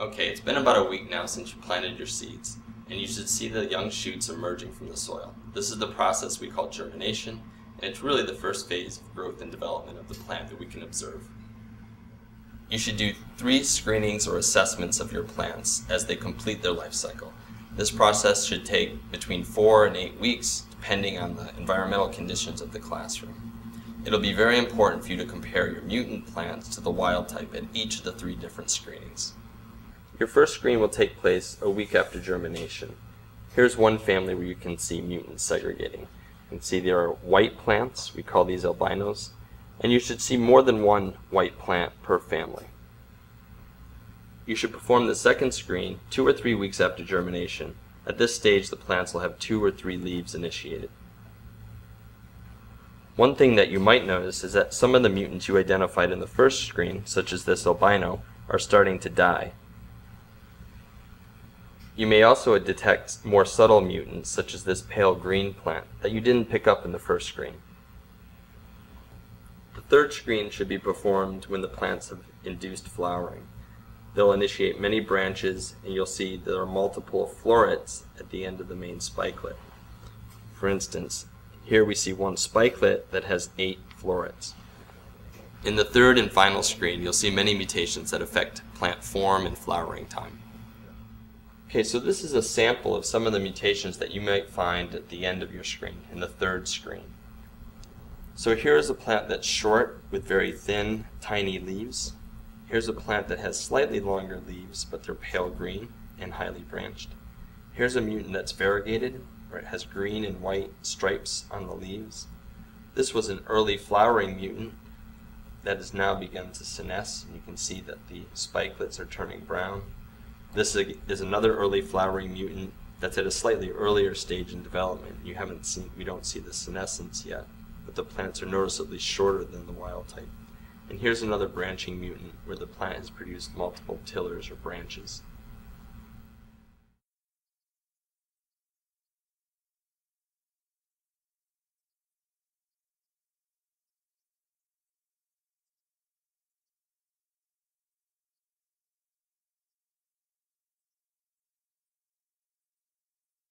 Okay, it's been about a week now since you planted your seeds, and you should see the young shoots emerging from the soil. This is the process we call germination, and it's really the first phase of growth and development of the plant that we can observe. You should do three screenings or assessments of your plants as they complete their life cycle. This process should take between four and eight weeks, depending on the environmental conditions of the classroom. It'll be very important for you to compare your mutant plants to the wild type at each of the three different screenings. Your first screen will take place a week after germination. Here's one family where you can see mutants segregating. You can see there are white plants, we call these albinos, and you should see more than one white plant per family. You should perform the second screen two or three weeks after germination. At this stage, the plants will have two or three leaves initiated. One thing that you might notice is that some of the mutants you identified in the first screen, such as this albino, are starting to die. You may also detect more subtle mutants, such as this pale green plant, that you didn't pick up in the first screen. The third screen should be performed when the plants have induced flowering. They'll initiate many branches, and you'll see there are multiple florets at the end of the main spikelet. For instance, here we see one spikelet that has eight florets. In the third and final screen, you'll see many mutations that affect plant form and flowering time. Okay, so this is a sample of some of the mutations that you might find at the end of your screen, in the third screen. So here's a plant that's short with very thin, tiny leaves. Here's a plant that has slightly longer leaves, but they're pale green and highly branched. Here's a mutant that's variegated where it has green and white stripes on the leaves. This was an early flowering mutant that has now begun to senesce, and you can see that the spikelets are turning brown. This is another early flowering mutant that's at a slightly earlier stage in development. You haven't seen, we don't see the senescence yet, but the plants are noticeably shorter than the wild type. And here's another branching mutant where the plant has produced multiple tillers or branches.